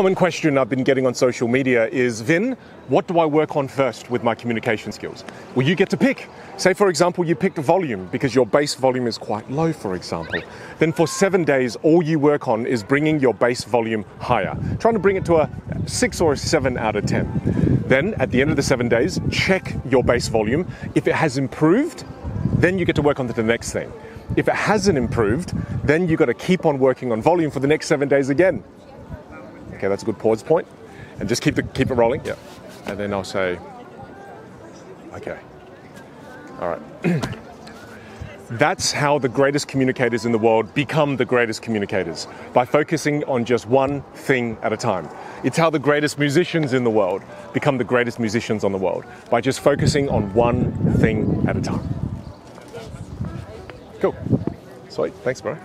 common question I've been getting on social media is Vinh, what do I work on first with my communication skills? Well, you get to pick. Say, for example, you picked volume because your base volume is quite low, for example. Then for seven days, all you work on is bringing your base volume higher, trying to bring it to a six or a seven out of 10. Then at the end of the seven days, check your base volume. If it has improved, then you get to work on to the next thing. If it hasn't improved, then you've got to keep on working on volume for the next seven days again. Okay, that's a good pause point. And just keep, the, keep it rolling. Yeah. And then I'll say, okay. All right. That's how the greatest communicators in the world become the greatest communicators by focusing on just one thing at a time. It's how the greatest musicians in the world become the greatest musicians on the world by just focusing on one thing at a time. Cool. Sweet. Thanks, bro.